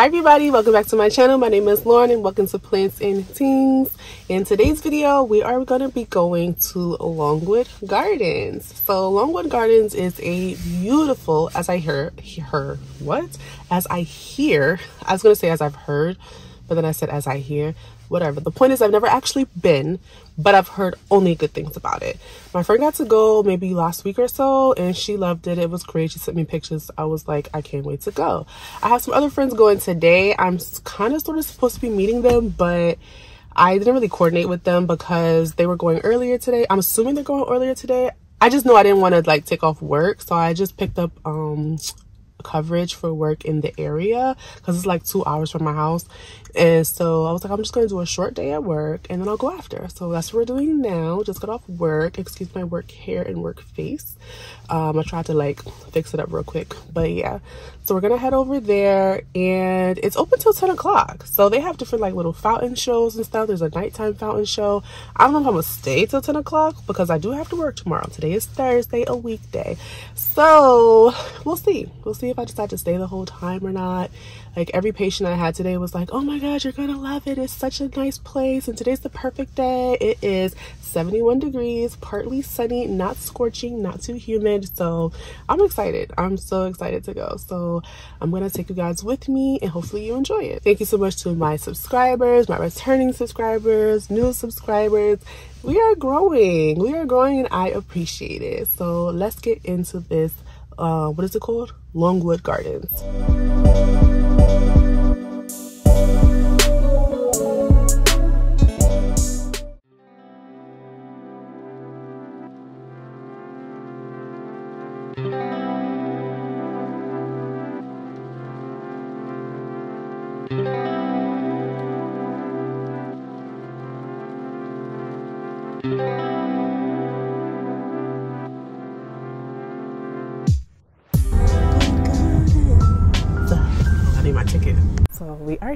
Hi everybody, welcome back to my channel. My name is Lauren and welcome to Plants and Things. In today's video, we are going to be going to Longwood Gardens. So Longwood Gardens is a beautiful, as I hear, hear, what? As I hear, I was going to say as I've heard, but then I said as I hear, whatever. The point is I've never actually been, but I've heard only good things about it. My friend got to go maybe last week or so and she loved it. It was great. She sent me pictures. I was like, I can't wait to go. I have some other friends going today. I'm kind of sort of supposed to be meeting them, but I didn't really coordinate with them because they were going earlier today. I'm assuming they're going earlier today. I just know I didn't want to like take off work, so I just picked up um coverage for work in the area because it's like two hours from my house and so i was like i'm just going to do a short day at work and then i'll go after. So that's what we're doing now. Just got off work. Excuse my work hair and work face. Um i tried to like fix it up real quick but yeah. So we're gonna head over there and it's open till 10 o'clock. So they have different like little fountain shows and stuff. There's a nighttime fountain show. I don't know if i'm gonna stay till 10 o'clock because i do have to work tomorrow. Today is thursday a weekday. So we'll see. We'll see if I decide to stay the whole time or not. Like every patient I had today was like, oh my God, you're gonna love it. It's such a nice place. And today's the perfect day. It is 71 degrees, partly sunny, not scorching, not too humid. So I'm excited. I'm so excited to go. So I'm gonna take you guys with me and hopefully you enjoy it. Thank you so much to my subscribers, my returning subscribers, new subscribers. We are growing. We are growing and I appreciate it. So let's get into this uh, what is it called? Longwood Gardens.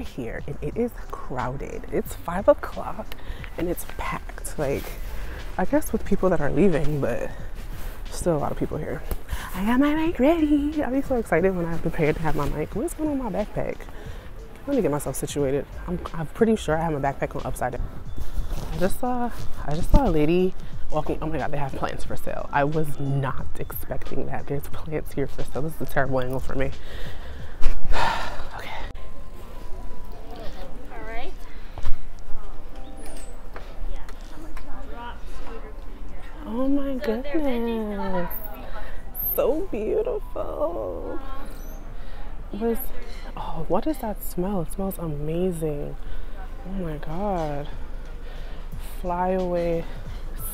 Here and it is crowded. It's five o'clock and it's packed. Like, I guess with people that are leaving, but still a lot of people here. I got my mic ready. I'll be so excited when I'm prepared to have my mic. What's going on my backpack? Let me get myself situated. I'm, I'm pretty sure I have my backpack on upside down. I just saw, I just saw a lady walking. Oh my God, they have plants for sale. I was not expecting that. There's plants here for sale. This is a terrible angle for me. Oh my so goodness. So beautiful. Was oh what is that smell? It smells amazing. Oh my god. Fly away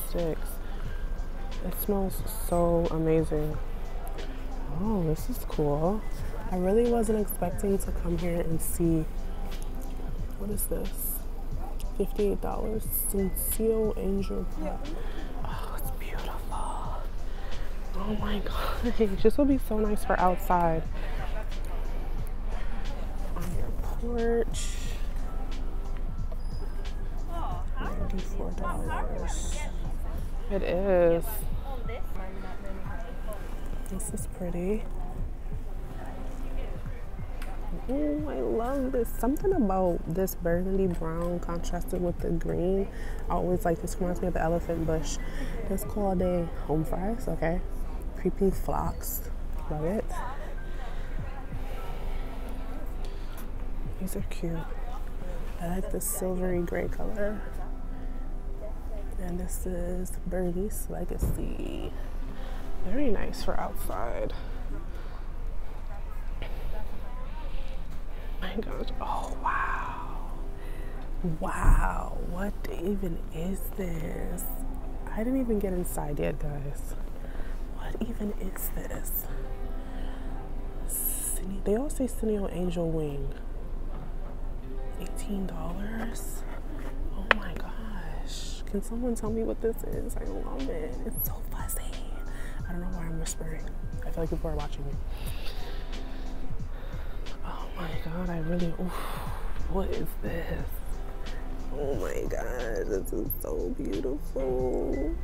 sticks. It smells so amazing. Oh, this is cool. I really wasn't expecting to come here and see what is this? $58 Sincere Angel. Oh my god, this will be so nice for outside. On your porch. $94. It is. This is pretty. Oh, I love this. Something about this burgundy brown contrasted with the green. I always like this reminds me of the elephant bush. It's called a home fries, okay? Creepy phlox. Love it. These are cute. I like the silvery gray color. And this is Bernice Legacy. Very nice for outside. my gosh. Oh, wow. Wow. What even is this? I didn't even get inside yet, guys what even is this? They all say Senecio Angel Wing. $18? Oh my gosh. Can someone tell me what this is? I love it. It's so fuzzy. I don't know why I'm whispering. I feel like people are watching me. Oh my god, I really. Oof, what is this? Oh my god, this is so beautiful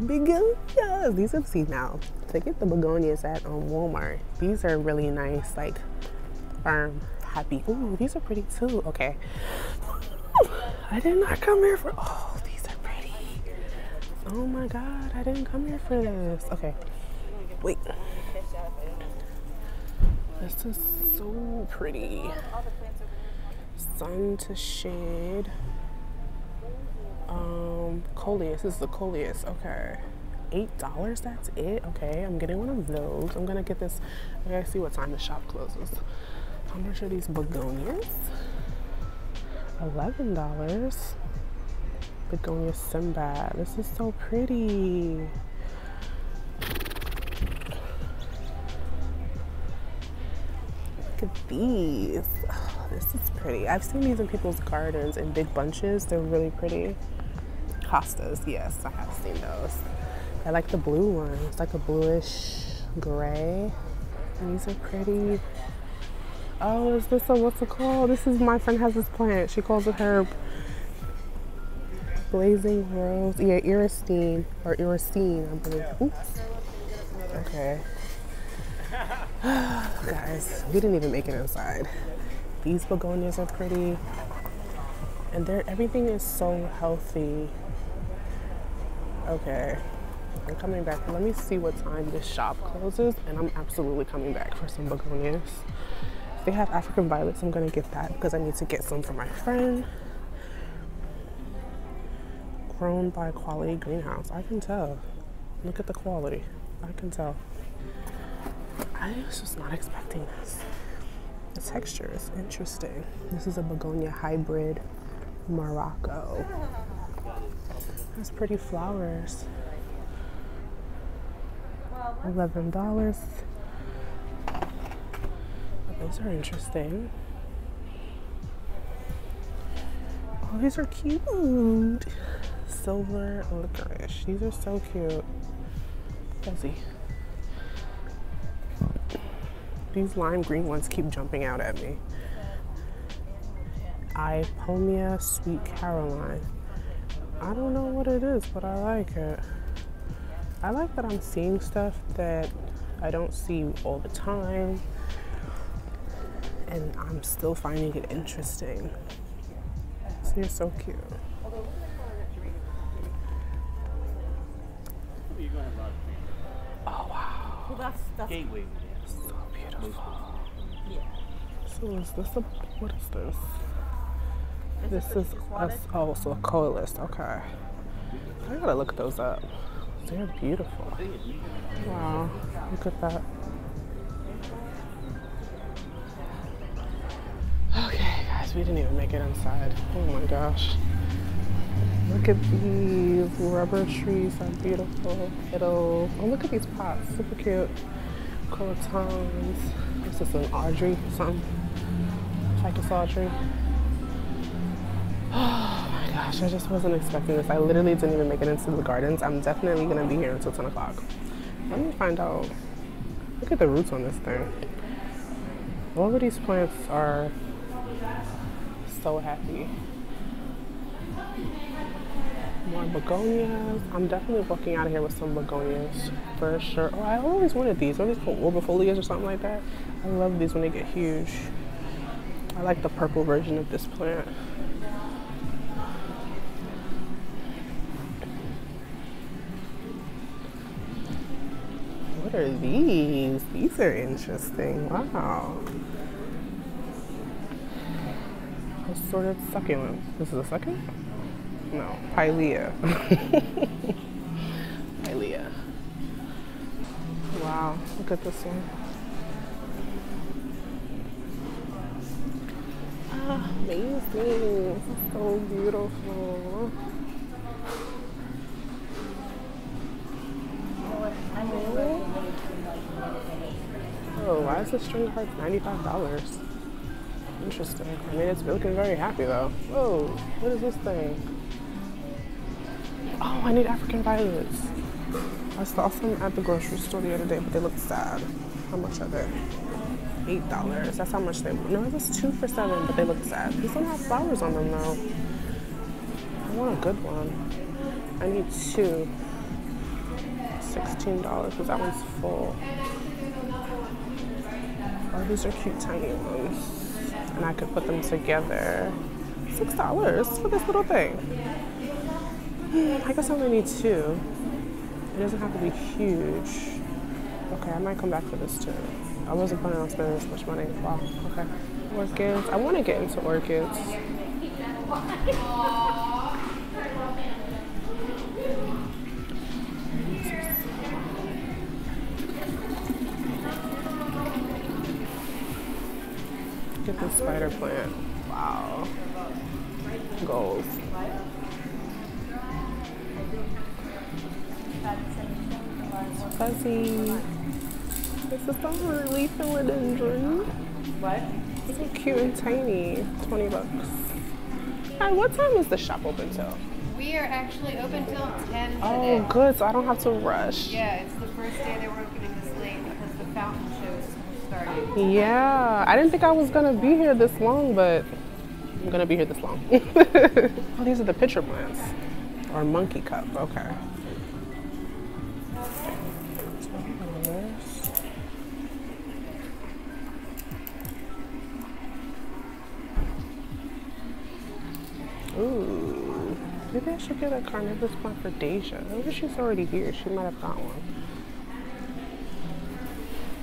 begonias. These are see now. To get the begonias at um, Walmart, these are really nice, like firm, happy. Ooh, these are pretty too. Okay. I did not come here for. Oh, these are pretty. Oh my god, I didn't come here for this. Okay. Wait. This is so pretty. Sun to shade. Um, coleus. This is the coleus. Okay. Eight dollars. That's it. Okay, I'm getting one of those. I'm gonna get this. I gotta see what time the shop closes. How much are these begonias? Eleven dollars. Begonia Sinbad. This is so pretty. Look at these. This is pretty. I've seen these in people's gardens in big bunches. They're really pretty. Hostas, yes, I have seen those. I like the blue one. It's like a bluish gray. These are pretty. Oh, is this a what's it called? This is my friend has this plant. She calls it her blazing rose. Yeah, iristine or iristine, I believe. Oops. Okay. Guys, we didn't even make it inside. These begonias are pretty. And they're, everything is so healthy. Okay. I'm coming back. Let me see what time this shop closes, and I'm absolutely coming back for some begonias. If they have African violets, I'm gonna get that because I need to get some for my friend. Grown by Quality Greenhouse. I can tell. Look at the quality. I can tell. I was just not expecting this. The texture is interesting. This is a begonia hybrid Morocco. Has pretty flowers. Eleven dollars. Oh, those are interesting. Oh, these are cute. Silver licorice. These are so cute. Fuzzy. These lime green ones keep jumping out at me. Ipomoea Sweet Caroline. I don't know what it is, but I like it. I like that I'm seeing stuff that I don't see all the time, and I'm still finding it interesting. So you're so cute. Oh wow. Well, that's that's Gateway. So beautiful. Yeah. So is this a what is this? This is a, oh so a coalesced. Okay. I gotta look those up. They're beautiful. Wow. Look at that. Okay, guys, we didn't even make it inside. Oh my gosh. Look at these rubber trees are beautiful. It'll oh look at these pots, super cute. Crotons. This is an Audrey, something. Like Ficus Audrey. Gosh, I just wasn't expecting this. I literally didn't even make it into the gardens. I'm definitely gonna be here until 10 o'clock. Let me find out. Look at the roots on this thing. All of these plants are so happy. More begonias. I'm definitely walking out of here with some begonias for sure. Oh, I always wanted these. Are these called? Orbifolias or something like that. I love these when they get huge. I like the purple version of this plant. Are these? These are interesting. Wow. Assorted succulents. This is a succulent? No, Pilea. Pilea. Wow, look at this one. Ah, amazing. So beautiful. Oh, why is this string of hearts $95? Interesting. I mean, it's looking very happy though. Whoa, what is this thing? Oh, I need African violets. I saw some at the grocery store the other day, but they look sad. How much are they? Eight dollars. That's how much they. were. No, it was two for seven, but they look sad. These don't have flowers on them though. I want a good one. I need two. Sixteen dollars because that one's full. These are cute tiny ones. and I could put them together. Six dollars for this little thing. I guess I only need two. It doesn't have to be huge. Okay, I might come back for this too. I wasn't planning on spending this much money. Wow, okay. Orchids. I want to get into orchids. spider plant. Wow. Goals. fuzzy. This is the Harley philodendron. What? It's so cute and tiny. 20 bucks. Hi, what time is the shop open till? We are actually open till 10 today. Oh, good. So I don't have to rush. Yeah, it's the first day they were opening Yeah, I didn't think I was gonna be here this long, but I'm gonna be here this long. oh, these are the pitcher plants or monkey cup. Okay. Ooh, maybe I should get a carnivorous plant for Deja. Maybe she's already here. She might have got one.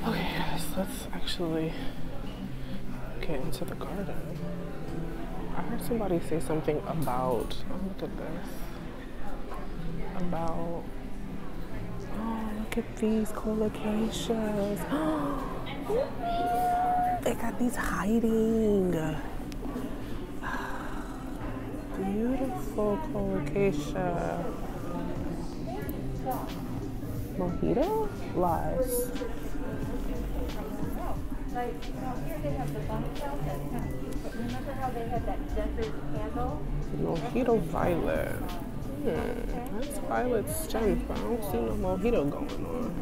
Okay, guys, let's actually get into the garden. I heard somebody say something about, oh, look at this. About, oh, look at these colocasias. they got these hiding. Beautiful colocasia. Mojito? Lies. Like, you know, here they have the remember how they had that candle? Mojito violet. Hmm, that's Violet's stems, but I don't see no mojito going on.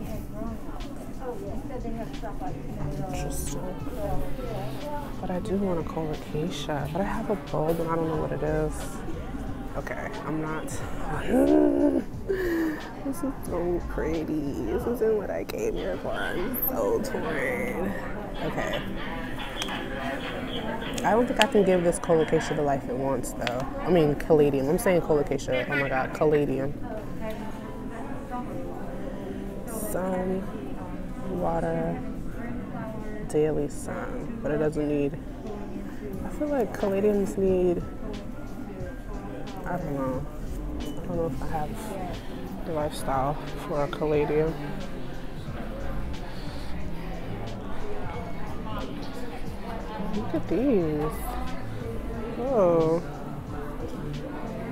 Oh, Interesting. But I do want a colocasia. But I have a bulb and I don't know what it is. Okay, I'm not. this is so pretty. This isn't what I came here for. I'm so torn. Okay. I don't think I can give this colocasia the life it wants, though. I mean, caladium. I'm saying colocasia. Oh my god, caladium. Sun, water, daily sun, but it doesn't need. I feel like caladiums need. I don't know. I don't know if I have the lifestyle for a caladium. Look at these. Oh.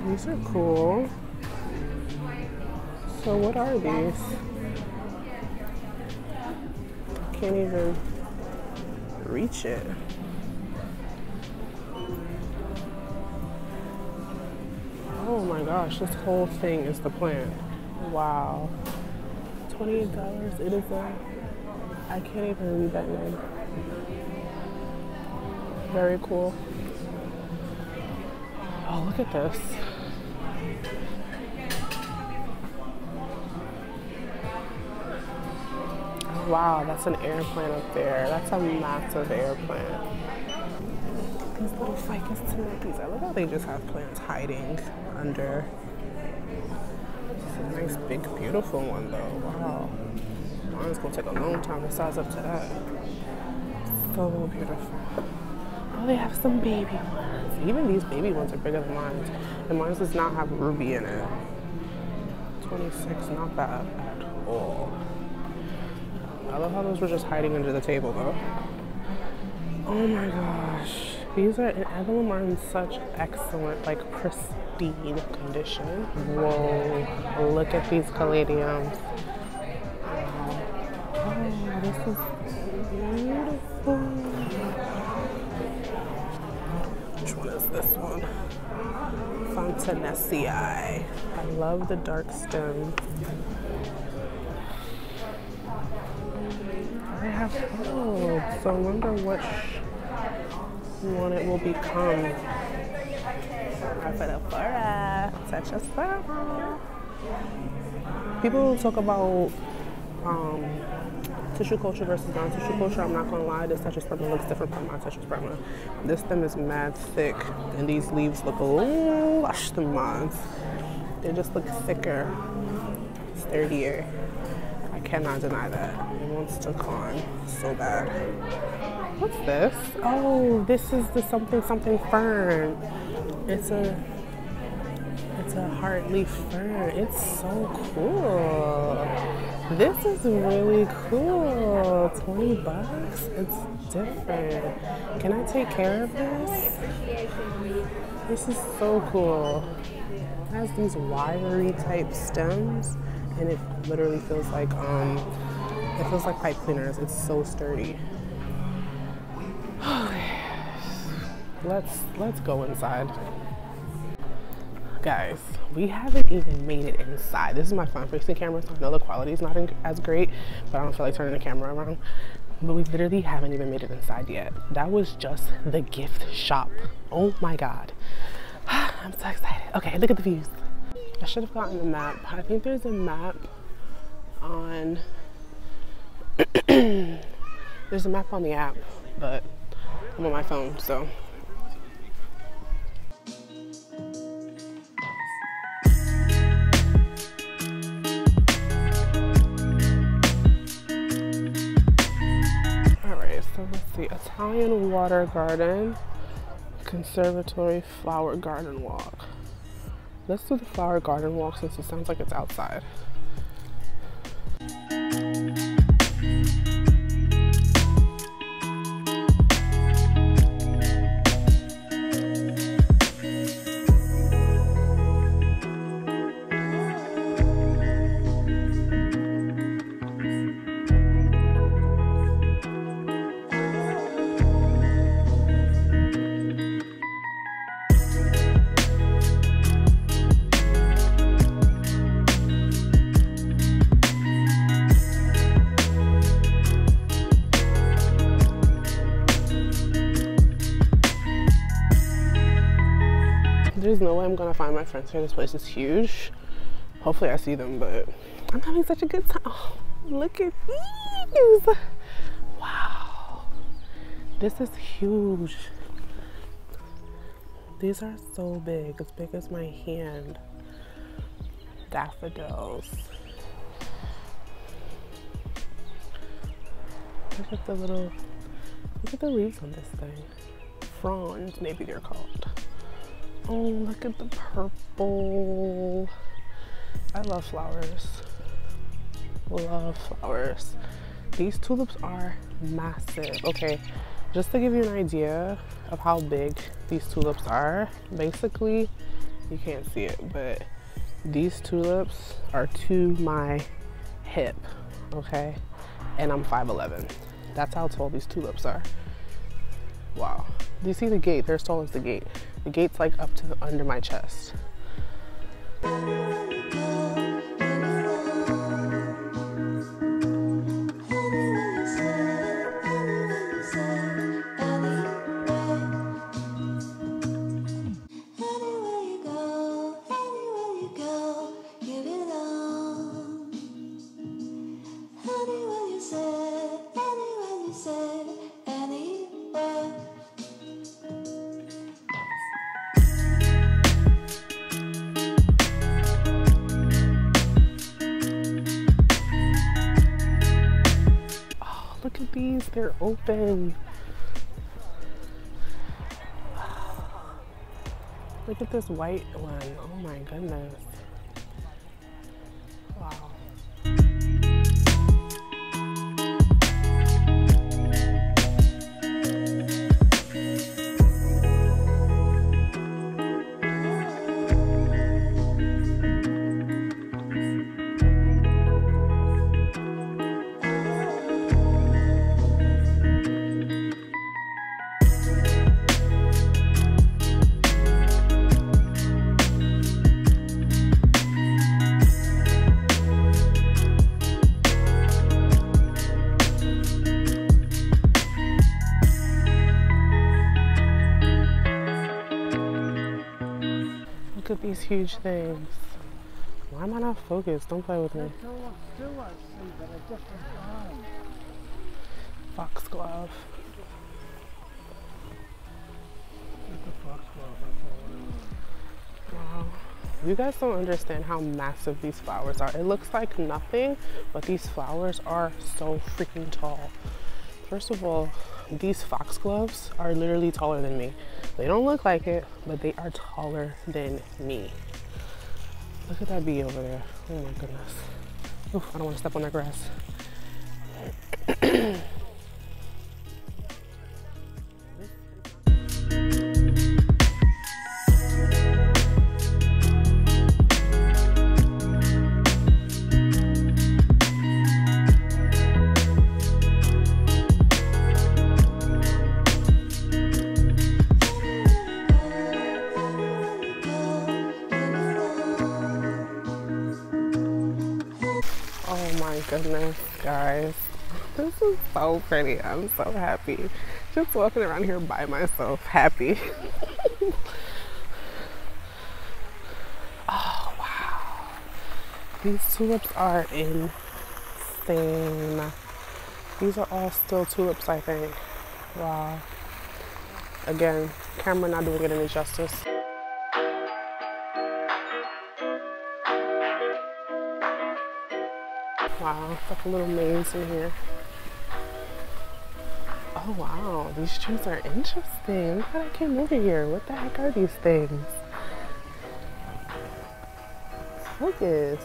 These are cool. So what are these? Can't even reach it. Oh my gosh, this whole thing is the plant. Wow. $28. It is a. I can't even read that name. Very cool. Oh, look at this. Wow, that's an airplane up there. That's a massive airplane. These little ficus timothy's. I love how they just have plants hiding under. It's a nice, big, beautiful one though. Wow. Mine's gonna take a long time to size up to that. So beautiful. Oh, they have some baby ones. Even these baby ones are bigger than mine. And mine does not have ruby in it. 26, not bad at all. I love how those were just hiding under the table though. Oh my gosh. These are, and Evelyn are in such excellent, like pristine condition. Whoa, look at these caladiums. Fontanesii. I love the dark stone. I have hope. So I wonder which one it will become. Such a sparrow. People talk about um, tissue culture versus non-tissue culture. I'm not gonna lie, this tissue tetrasperma looks different from my tissue tetrasperma. This stem is mad thick, and these leaves look a little lush than mine. They just look thicker, sturdier. I cannot deny that. It wants to con so bad. What's this? Oh, this is the something something fern. It's a it's a heart leaf fern. It's so cool. This is really cool. 20 bucks? It's different. Can I take care of this? This is so cool. It has these wiry type stems and it literally feels like um it feels like pipe cleaners. It's so sturdy. let's let's go inside guys we haven't even made it inside. This is my front facing camera so i know the quality is not as great but i don't feel like turning the camera around. But we literally haven't even made it inside yet. That was just the gift shop. Oh my god. I'm so excited. Okay look at the views. I should have gotten the map i think there's a map on there's a map on the app but i'm on my phone so the Italian Water Garden Conservatory Flower Garden Walk. Let's do the flower garden walk since it sounds like it's outside. I'm gonna find my friends here. This place is huge. Hopefully I see them, but I'm having such a good time. Oh, look at these. Wow. This is huge. These are so big, as big as my hand. Daffodils. Look at the little, look at the leaves on this thing. Fronds, maybe they're called. Oh, look at the purple. I love flowers. Love flowers. These tulips are massive. Okay, just to give you an idea of how big these tulips are, basically, you can't see it, but these tulips are to my hip, okay? And I'm 5'11". That's how tall these tulips are. Wow. Do you see the gate? They're as tall as the gate. The gate's like up to under my chest. This white one. Oh my goodness. These huge things. Why am I not focused? Don't play with me. Foxglove. Wow. You guys don't understand how massive these flowers are. It looks like nothing, but these flowers are so freaking tall. First of all, these foxgloves are literally taller than me. They don't look like it, but they are taller than me. Look at that bee over there. Oh my goodness. Oof, I don't want to step on that grass. goodness, guys. This is so pretty. I'm so happy. Just walking around here by myself, happy. oh, wow. These tulips are insane. These are all still tulips, I think. Wow. Again, camera not doing it any justice. Wow, it's like a little maze in here. Oh wow, these trees are interesting. Look how I came over here. What the heck are these things? Focus.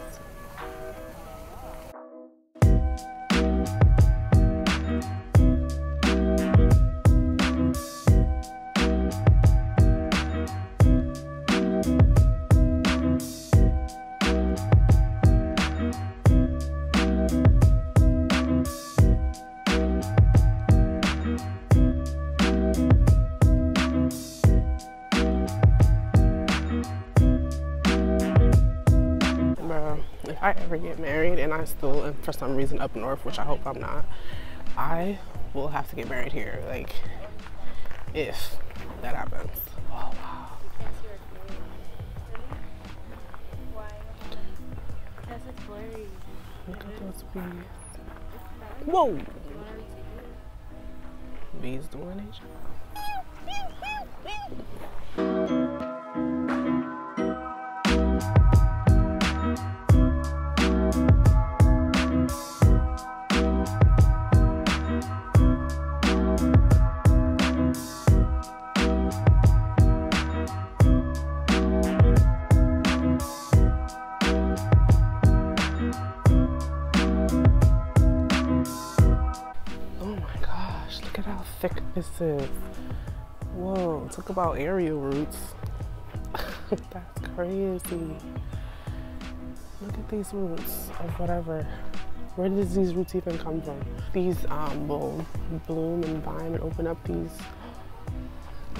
Ever get married and I still am for some reason up north, which I hope I'm not, I will have to get married here. Like, if that happens. Oh wow. Look at those bees. Whoa! Bees doing. Is. Whoa, talk about aerial roots. That's crazy. Look at these roots of whatever. Where does these roots even come from? These um, will bloom and vine and open up these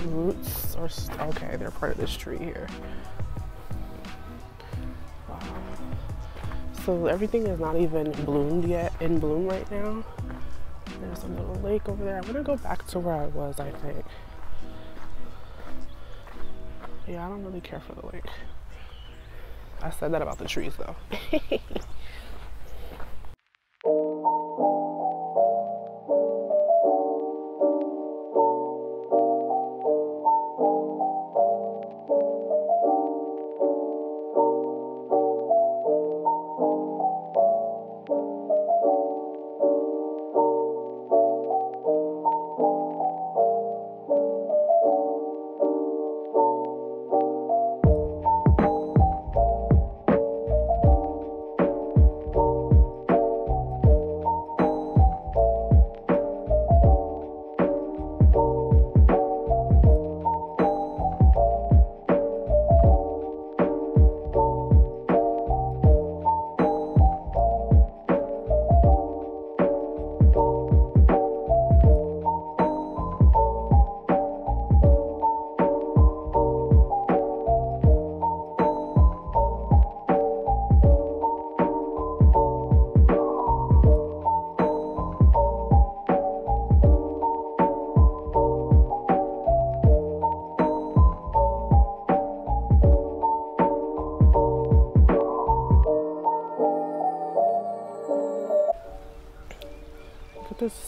roots. Or okay, they're part of this tree here. Wow. So everything is not even bloomed yet, in bloom right now. There's a little lake over there. I'm gonna go back to where I was, I think. Yeah, I don't really care for the lake. I said that about the trees though.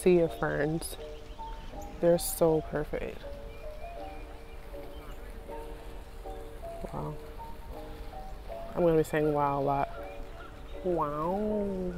sea of ferns. They're so perfect. Wow. I'm gonna be saying wow a lot. Wow.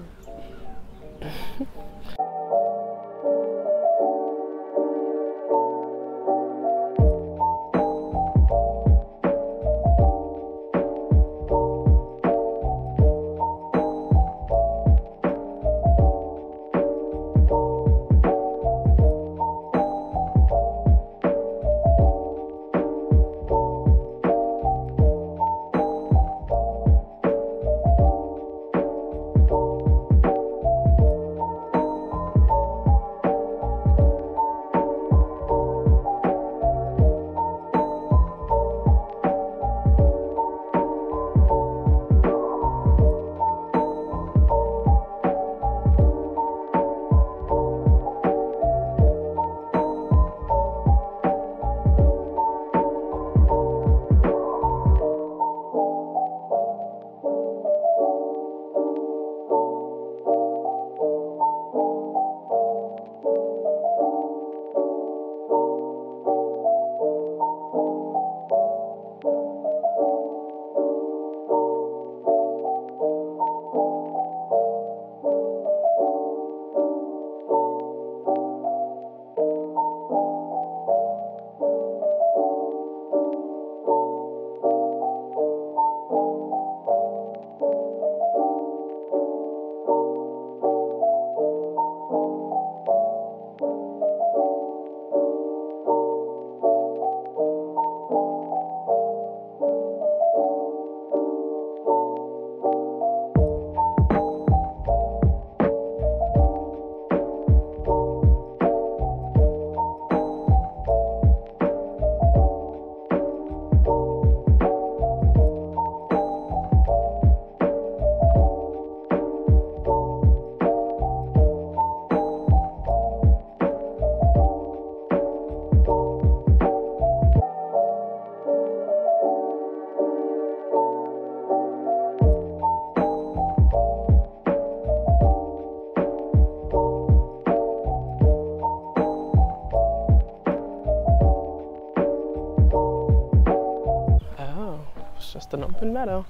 Open meadow.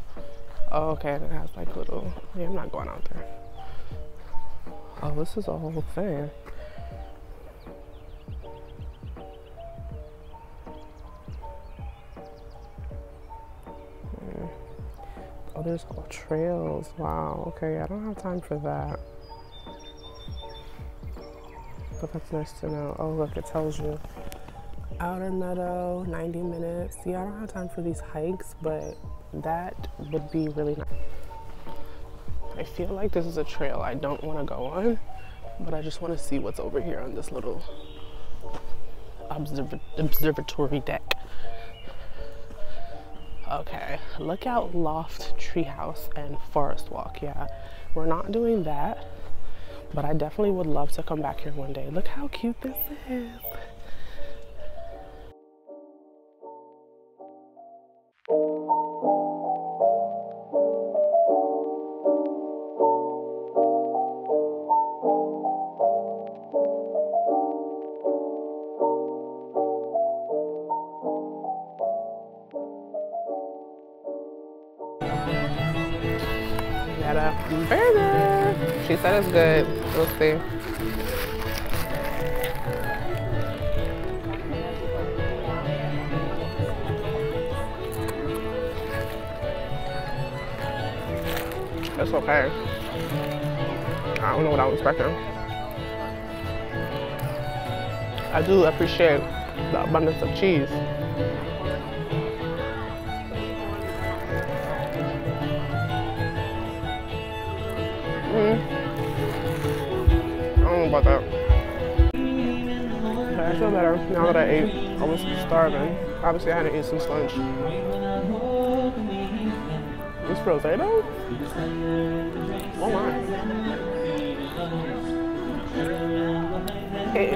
Oh, okay, and it has like little. Yeah, I'm not going out there. Oh, this is a whole thing. Hmm. Oh, there's all trails. Wow. Okay, I don't have time for that. But that's nice to know. Oh, look, it tells you outer meadow uh, 90 minutes. Yeah i don't have time for these hikes but that would be really nice. I feel like this is a trail i don't want to go on but i just want to see what's over here on this little observ observatory deck. Okay lookout loft treehouse and forest walk yeah. We're not doing that but i definitely would love to come back here one day. Look how cute this is Got a burger. She said it's good. We'll see. It's okay. I don't know what I was expecting. I do appreciate the abundance of cheese. Mm. I don't know about that. I feel better now that I ate. I was starving. Obviously, I hadn't eaten since lunch. This though? Oh my. It,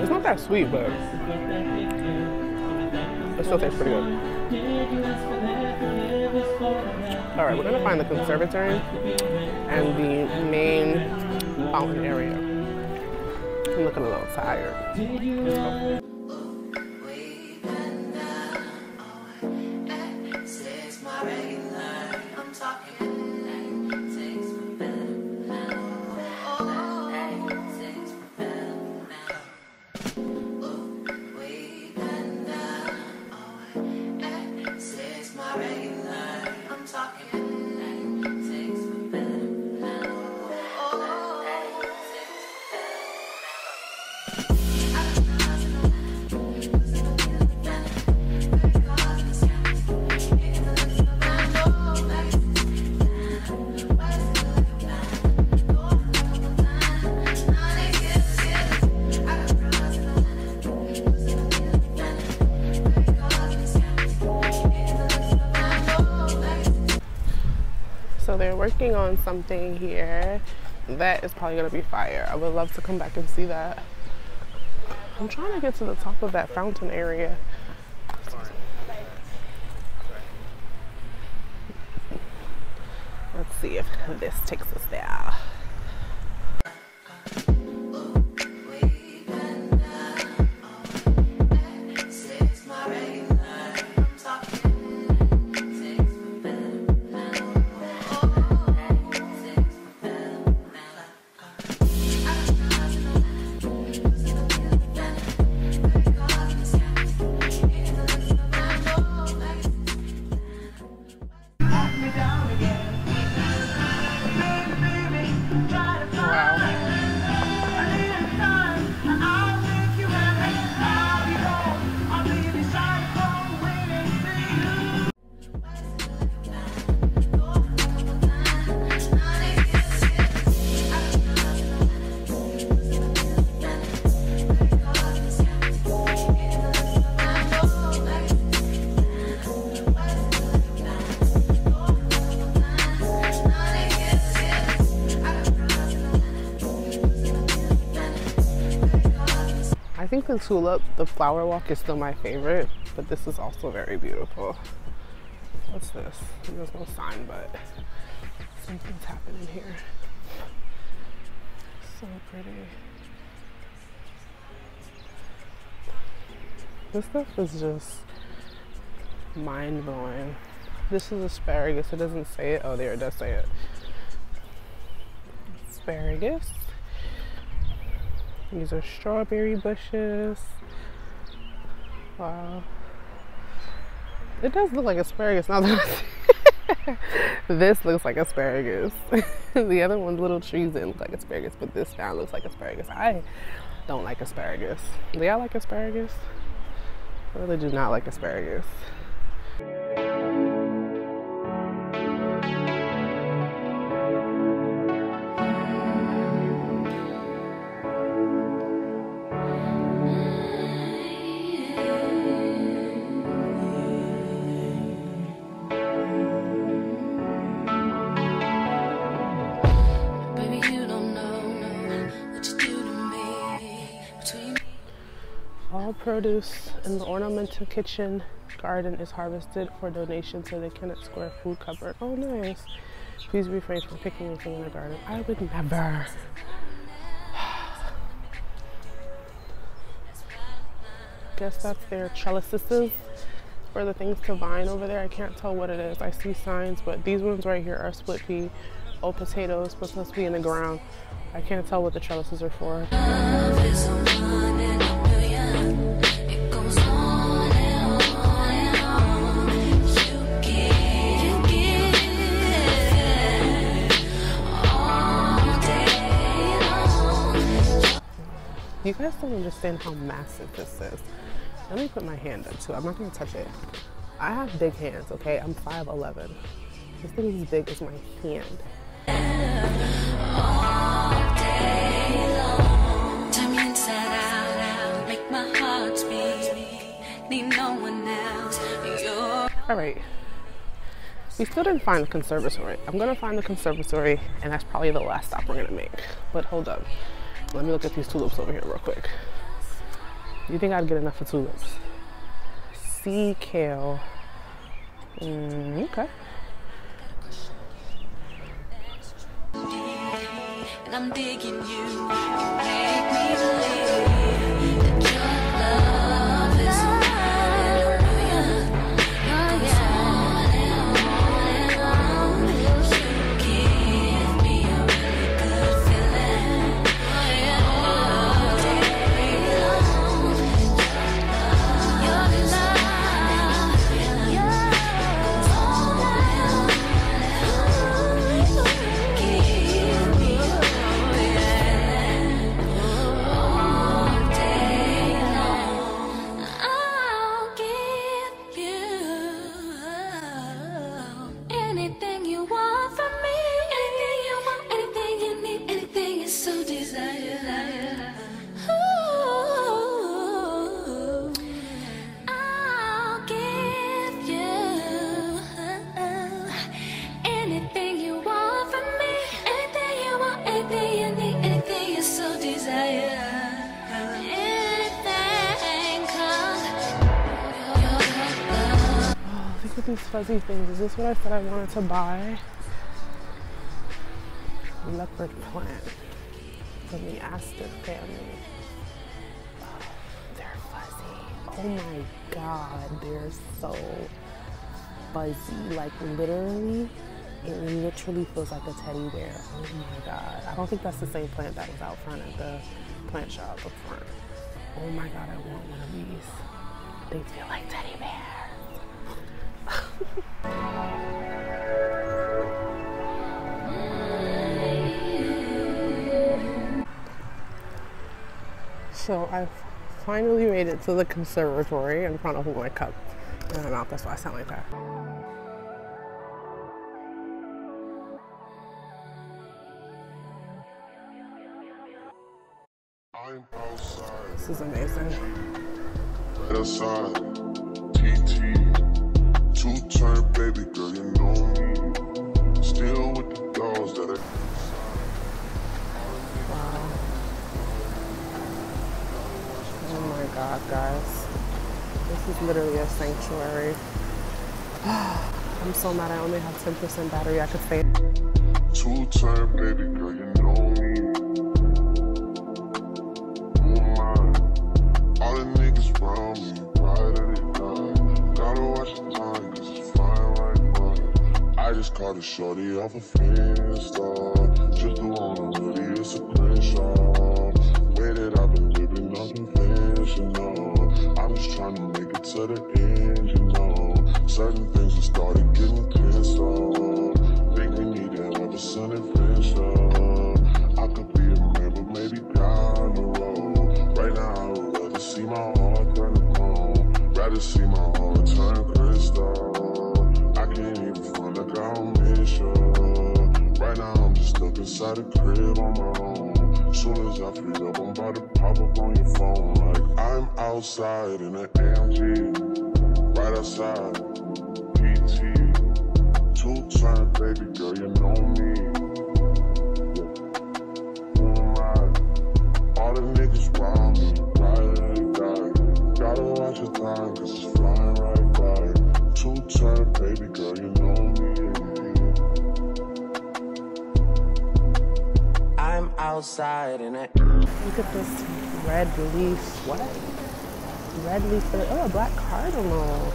it's not that sweet, but it still tastes pretty good all right, we're gonna find the conservatory and the main fountain area. I'm looking a little tired. Something here. That is probably gonna be fire. I would love to come back and see that. I'm trying to get to the top of that fountain area. Tulip, the flower walk is still my favorite, but this is also very beautiful. What's this? There's no sign, but something's happening here. So pretty. This stuff is just mind blowing. This is asparagus. It doesn't say it. Oh, there it does say it. Asparagus. These are strawberry bushes. Wow. It does look like asparagus now that This looks like asparagus. the other one's little trees didn't look like asparagus, but this now looks like asparagus. I don't like asparagus. Do y'all like asparagus? I really do not like asparagus. Produce in the ornamental kitchen garden is harvested for donation to the Kennett Square Food Cupboard. Oh, nice. Please refrain from picking anything in the garden. I would never. Guess that's their trellises for the things to vine over there. I can't tell what it is. I see signs, but these ones right here are split pea, old potatoes, supposed to be in the ground. I can't tell what the trellises are for. You guys don't understand how massive this is. Let me put my hand up too. I'm not gonna touch it. I have big hands, okay? I'm 5'11. This thing is as big as my hand. All right. We still didn't find the conservatory. I'm gonna find the conservatory, and that's probably the last stop we're gonna make. But hold up. Let me look at these tulips over here real quick. You think I'd get enough of tulips? Sea kale. Mm, okay. and I'm digging you. Fuzzy things. Is this what I said I wanted to buy? Leopard plant from the Aster family. Oh, they're fuzzy. Oh my god, they're so fuzzy. Like literally, it literally feels like a teddy bear. Oh my god. I don't think that's the same plant that was out front at the plant shop up front. Oh my god, I want one of these. They feel like teddy bears. So I've finally made it to the conservatory. I'm trying to hold my cup in my mouth. That's why I sound like that. I'm outside, This is amazing. right outside. TT, two turn baby girl, you know me. Still with the dolls that I. Wow. Oh my god, guys. This is literally a sanctuary. I'm so mad I only have 10% battery. I could stay. Two turn baby girl, you know me. Just caught a shorty off a Finsta. Just the one on hoodie, it's a crenshaw. Way that I've been living unconventional. I'm just trying to make it to the end, you know. Certain things have started outside in an AMG. Right outside. PT. Two turn, baby girl, you know me. Who am I? All the niggas round me, right like that. Gotta watch your time, cause it's flying right by. Two turn, baby girl, you know me. I'm outside and I Look at this red leaf. What? Red leaf. Oh, a black cardinal.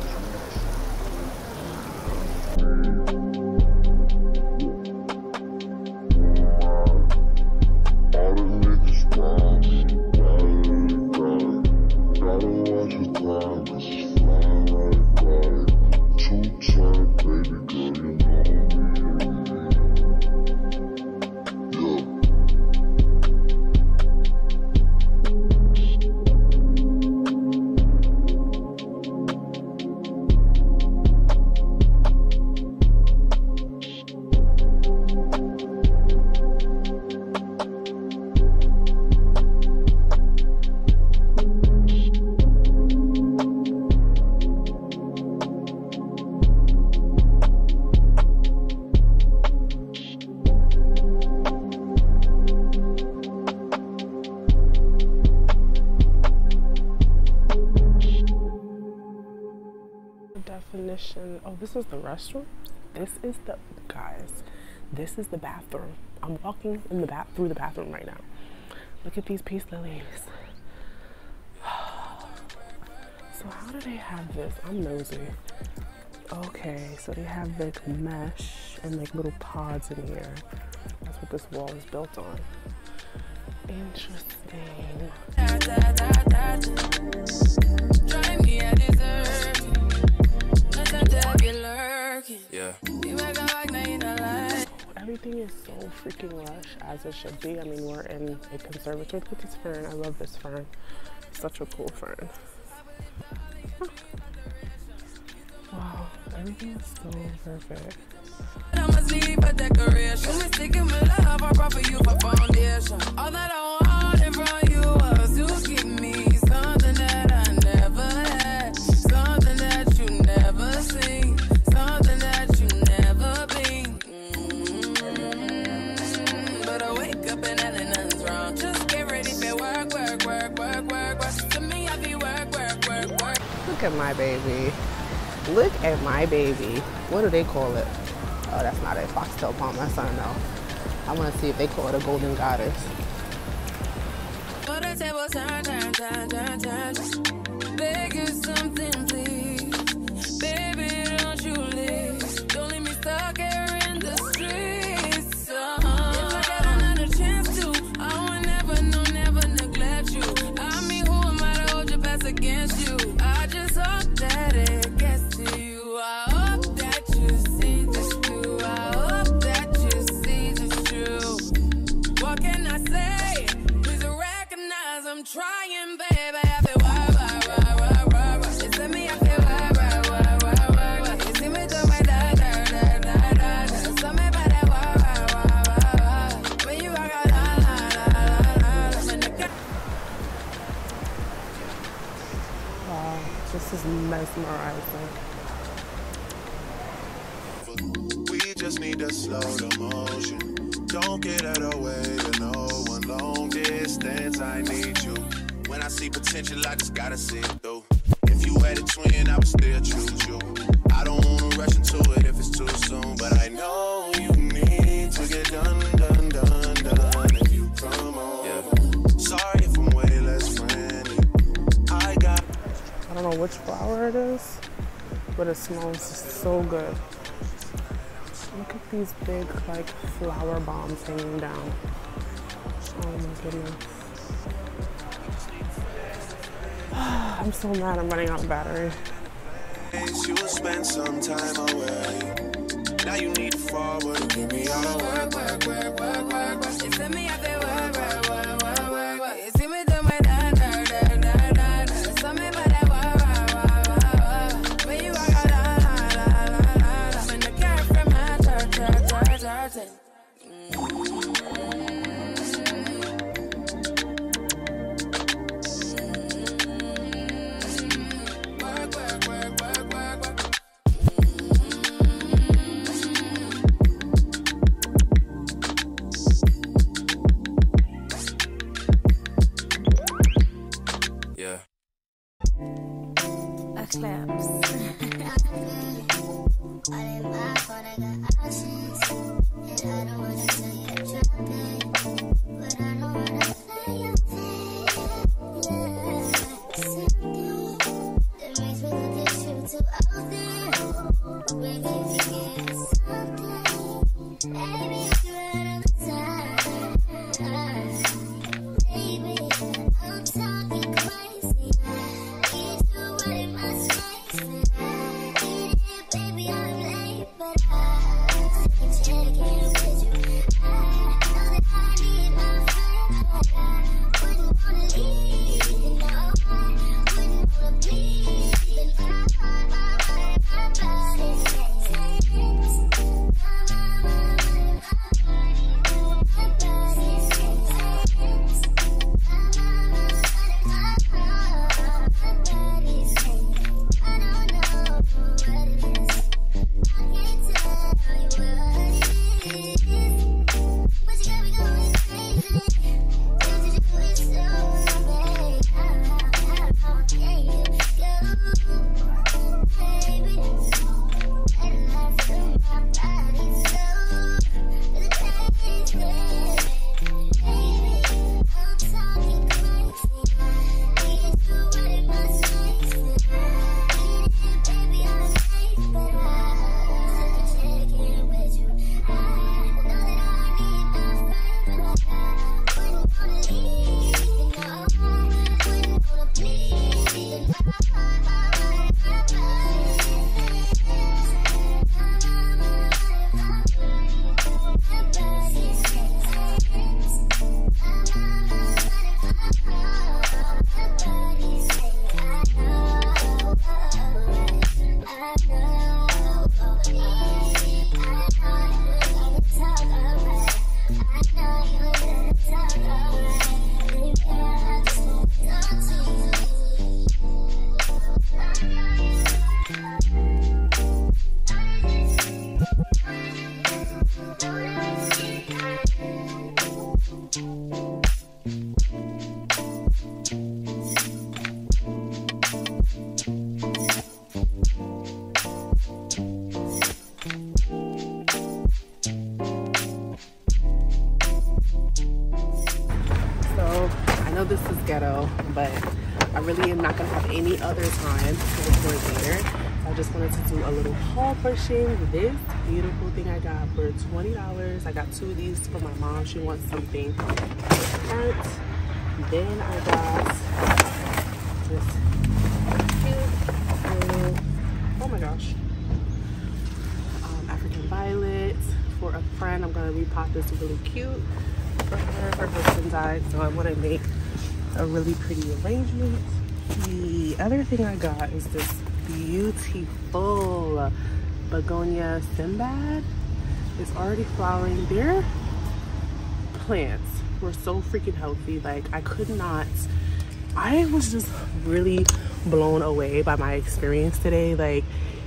This is the guys. This is the bathroom. I'm walking in the bath through the bathroom right now. Look at these peace lilies. So how do they have this? I'm nosy. Okay, so they have like mesh and like little pods in here. That's what this wall is built on. Interesting. Drive me a dessert. Let the devil lurking. yeah. You make like, now you don't like. Everything is so freaking lush as it should be. I mean, we're in a conservatory. Look at this fern. I love this fern. Such a cool fern. Wow, everything is so perfect. I'm asleep for decoration. Mistaken my love, I brought for you for foundation. All that I wanted from you was to give me at my baby. Look at my baby. What do they call it? Oh, that's not a foxtail palm. That's not no. I want to see if they call it a golden goddess. See potential, I just gotta see it through. If you had a twin, I would still choose you. I don't wanna rush into it if it's too soon, but I know you need to get done, done, done, done. If you come on, yeah. Sorry if I'm way less friendly. I got. I don't know which flower it is, but it smells so good. Look at these big like flower bombs hanging down. Oh my goodness. I'm so mad I'm running out of battery. You will spend some time away. Now you need forward give me all the work, work, work, work, work, work. You see me, I feel This beautiful thing I got for $20. I got two of these for my mom. She wants something different. Then I got this cute oh my gosh, um, African violet for a friend. I'm gonna repot this really cute for her. Her husband died, so I wanna make a really pretty arrangement. The other thing I got is this beautiful begonia Sinbad is already flowering. Their plants were so freaking healthy. Like I could not, I was just really blown away by my experience today. Like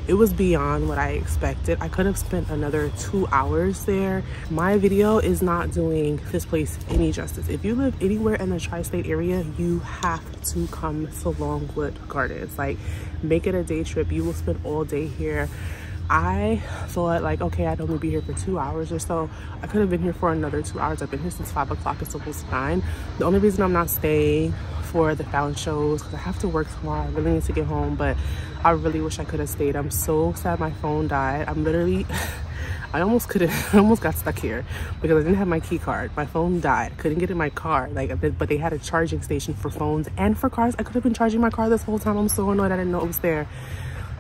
it was beyond what I expected. I could have spent another two hours there. My video is not doing this place any justice. If you live anywhere in the tri-state area, you have to come to Longwood Gardens. Like make it a day trip. You will spend all day here. I thought like, okay, I'd only be here for two hours or so. I could have been here for another two hours. I've been here since five o'clock. It's almost nine. The only reason I'm not staying for the fountain shows because I have to work tomorrow. I really need to get home, but I really wish I could have stayed. I'm so sad my phone died. I'm literally, I almost couldn't, I almost got stuck here because I didn't have my key card. My phone died. Couldn't get in my car. Like, but they had a charging station for phones and for cars. I could have been charging my car this whole time. I'm so annoyed I didn't know it was there.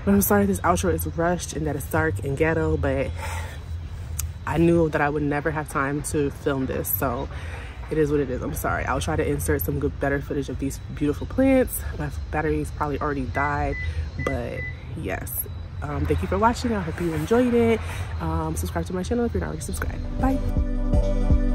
But I'm sorry this outro is rushed and that it's dark and ghetto, but I knew that I would never have time to film this. So it is what it is. I'm sorry. I'll try to insert some good, better footage of these beautiful plants. My batteries probably already died, but yes. Um, thank you for watching. I hope you enjoyed it. Um, subscribe to my channel if you're not already subscribed. Bye.